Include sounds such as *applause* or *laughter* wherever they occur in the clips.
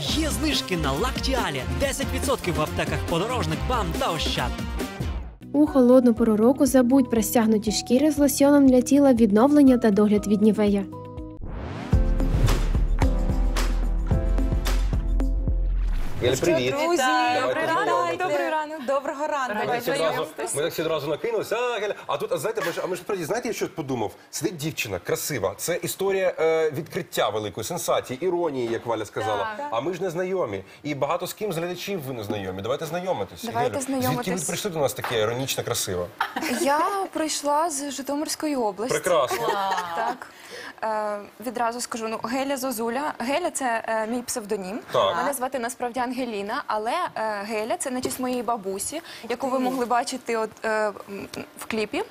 Є знижки на Лактіалі 10% в аптеках подорожник, бам та ощад. У холодну пору року забудь про стягнуті шкіри з лосьоном для тіла відновлення та догляд від нівея. Гель, привіт. Друзі, Давайте добрий ранок, добрий ранок, доброго ранку. Ми так всі одразу, ми так всі одразу накинулися. А, Геля. а тут, а знаєте, ми ж, а ми ж справді, знаєте, я що подумав? Сидить дівчина, красива. Це історія е, відкриття великої сенсації, іронії, як Валя сказала. Так. А ми ж не знайомі. І багато з ким з глядачів ви не знайомі. Давайте знайомитись. Давайте Геля, Звідки знайомитись. ви прийшли до нас таке іронічно красиво? Я прийшла з Житомирської області. Прекрасно. Так. Е, відразу скажу, ну Геля Зозуля. Геля це е, мій псевдонім. Так. Мене звати насправді Ангеліна, але е, Геля це на честь моєї бабусі, яку ви могли бачити от, е, в кліпі.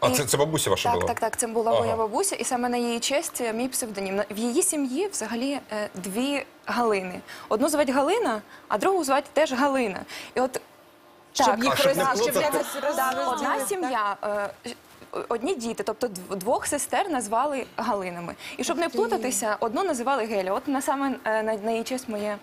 А І- це, це бабуся ваша Так, була? так, так. Це була Ага. моя бабуся, і саме на її честь е, мій псевдонім. На- В її сім'ї взагалі е, дві Галини. Одну звати Галина, а другу звати теж Галина. І от їх А, щоб не роз- плутати. якось Так, одна сім'я. е, Одні діти, тобто двох сестер назвали Галинами. І щоб не плутатися, одну називали Геля. От на саме е, на, на її честь моє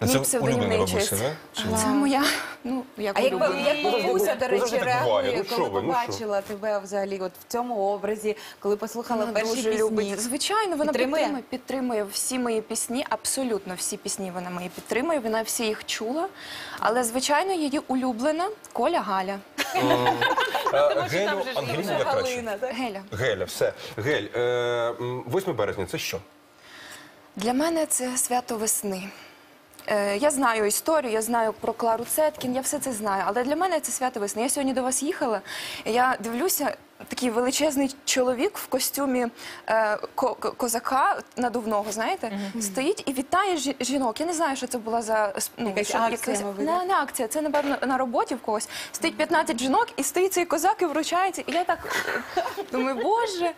мій це псевдонім на улюблена її бабуся, да? Чи ні? Це моя, ну як А як, улюблена. як бабуся, до речі, так буває. реагує, Ну, що коли ви, ну, побачила тебе взагалі от в цьому образі, коли послухала Вона перші дуже пісні? любить. Звичайно, вона Підтримує? підтримує? підтримує всі мої пісні, абсолютно всі пісні вона мої підтримує. Вона всі їх чула. Але звичайно, її улюблена Коля Галя. Е, Гелю, Ангеліну як краще. Галина, так? Геля. Геля, все. Гель, е, м, 8 березня, це що? Для мене це свято весни. Е, Я знаю історію, я знаю про Клару Цеткін, я все це знаю. Але для мене це свято весни. Я сьогодні до вас їхала. і Я дивлюся, такий величезний чоловік в костюмі е, ко- ко- козака надувного, знаєте, стоїть і вітає жі- жінок. Я не знаю, що це була за ну, Якась що- акція, мабуть, не, не акція. Це напевно на роботі в когось. Стоїть 15 жінок, і стоїть цей козак і вручається. І я так е, думаю, боже.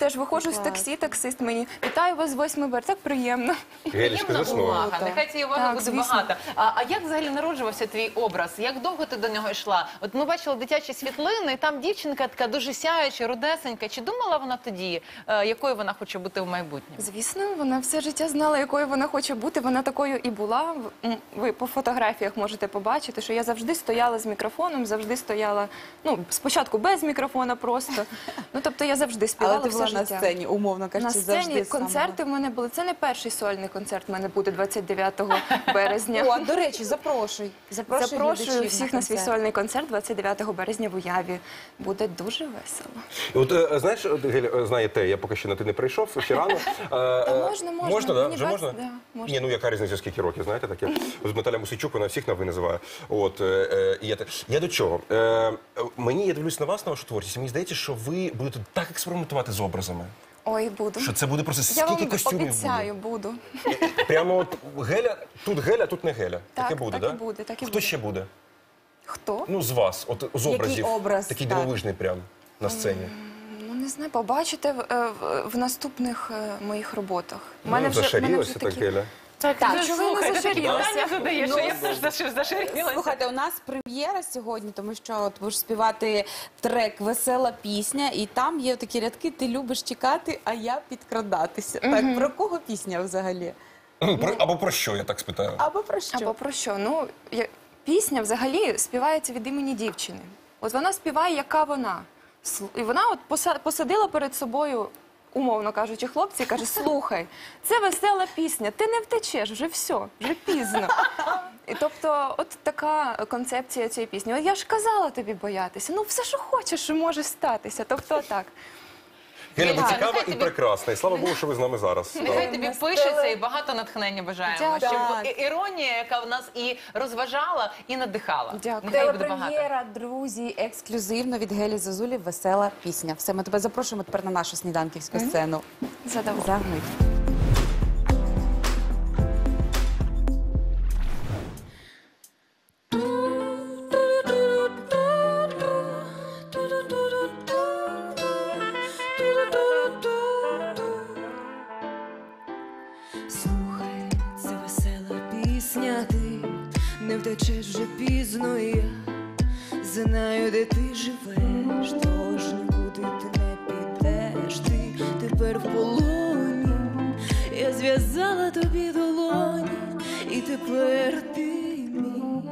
Теж виходжу з таксі, таксист мені вітаю вас з 8 березня. Так приємно. Гелічка, Приємна заснула. увага, нехай цієї уваги Так, буде звісно. багато. А, а як взагалі народжувався твій образ? Як довго ти до нього йшла? От ми бачили дитячі світлини, і там дівчинка така дуже сяюча, рудесенька. Чи думала вона тоді, е, якою вона хоче бути в майбутньому? Звісно, вона все життя знала, якою вона хоче бути. Вона такою і була. В- м, Ви по фотографіях можете побачити, що я завжди стояла з мікрофоном, завжди стояла. Ну спочатку без мікрофона, просто. Ну тобто я завжди співала Але ти все була на життя. сцені, умовно На сцені завжди концерти в мене були. Це не перший сольний концерт. в мене буде 29 *laughs* березня. О, до речі, запрошуй. Запрошуй, Запрошую всіх на свій сольний концерт 29 березня в Уяві. Буде дуже весело. І От е, знаєш, Гель, е, знаєте, я поки що на ти не прийшов, ще *laughs* рано. Та е, можна, можна. Можна, да? Вже можна? да, можна. Ні, ну яка різниця, скільки років, знаєте, таке. З Наталя Мусичук, вона всіх на називає. От, і я, я до чого? Мені, я дивлюсь на вас, на вашу творчість, мені здається, що ви будете так експериментувати з образами, Ой, буду. що це буде просто Я скільки вам костюмів обіцяю, буду. буде. Прямо от Геля, тут Геля, тут не Геля. Так, таке буде, так да? і буде, так і Хто буде. ще буде? Хто? Ну, з вас, от з образів. образ, Такий так. дивовижний прям на сцені. Ну не знаю, побачите в, е, в, в наступних е, моїх роботах. У Ну, вже, в зашарілося вже так. Геля. Так, Так, що ви не ти такі питання задаєш, Ну, що я теж зашир- заширилася. Слухайте, у нас прем'єра сьогодні, тому що от будеш співати трек Весела пісня, і там є такі рядки Ти любиш чекати, а я підкрадатися. Так, про кого пісня взагалі? Ну, про- Або про що, я так спитаю. Або про що? Або про що? Ну, я... пісня взагалі співається від імені дівчини. От вона співає, яка вона. Сл- І вона от поса- посадила перед собою, умовно кажучи, хлопці, і каже: слухай, це весела пісня, ти не втечеш, вже все, вже пізно. І тобто, от така концепція цієї пісні. О, я ж казала тобі боятися. Ну, все, що хочеш, може статися. Тобто так. Геля, ви цікава і тобі- прекрасна. І слава Богу, що ви з нами зараз. Нехай тобі пишеться і багато натхнення бажаємо. Дякую. Щоб і- іронія, яка в нас і розважала, і надихала. Дякую. Нехай буде багато. Телепрем'єра, друзі, ексклюзивно від Гелі Зазулі Весела пісня. Все, ми тебе запрошуємо тепер на нашу сніданківську сцену. Задоволена. Загнуть. Слухай, це весела пісня, ти не втечеш вже пізно я знаю, де ти живеш, тож нікуди ти не підеш, ти тепер в полоні. Я зв'язала тобі долоні, і тепер ти мій.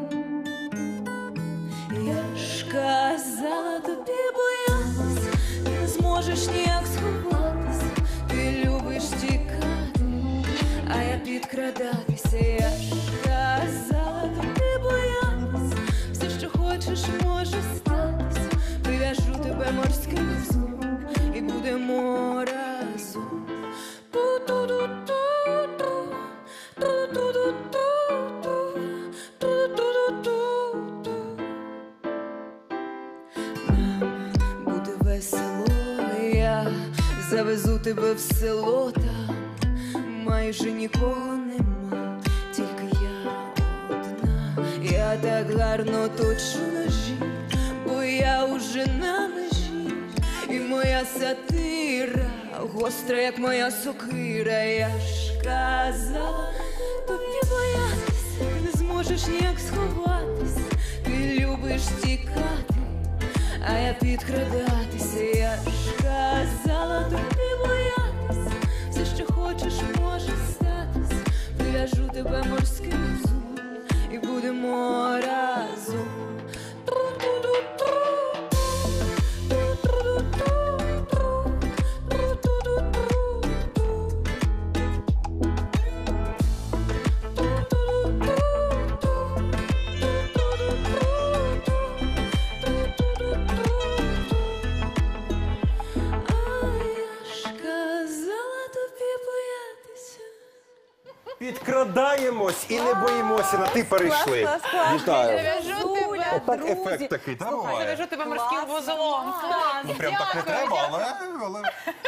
Я ж казала тобі боятись, ти не зможеш ніяк я я ж казала тобі боятись, все, що хочеш, може статись, прив'яжу тебе морським вузлом і будемо разом. Завезу тебе в село, там. Майже нікого так гарно точу ножі, бо я уже на межі, і моя сатира гостра, як моя сокира. Я ж казала тобі боятись, не зможеш ніяк сховатись, ти любиш тікати а я підкрадатися, я ж казала тобі боятись, все, що хочеш, може статись, прив'яжу тебе Підкрадаємось і не боїмося. На ти перейшли. Клас, клас, клас. Вітаю. Зав'яжу тебе. Отак друзі. ефект такий, та буває. Зав'яжу тебе морським вузлом. Клас, Ну прям так не треба, але, але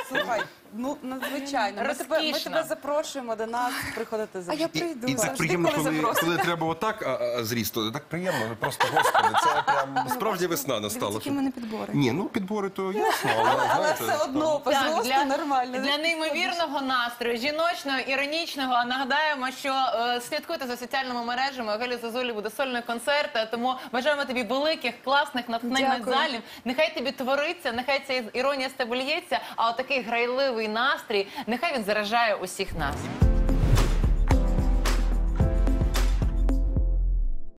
Слухай, ну надзвичайно. Ми тебе, ми Розкішно. тебе запрошуємо до нас приходити А завжди. я І, прийду. і так завжди, приємно, коли коли, треба отак а, а, зрісту. Так приємно, ви просто господи, це прям справді весна настала. Які в мене підбори. Ні, ну підбори то ясно, але Але знаєте. все одно по Так, зросту нормально. для неймовірного настрою, жіночного, іронічного. Нагадаємо, що е, слідкуйте за соціальними мережами. Гелі Зазулі буде сольний концерт. е, Тому бажаємо тобі великих, класних, натхненних Дякую. залів. Нехай тобі твориться, нехай ця іронія лється, а отакий грайливий настрій, нехай він заражає усіх нас.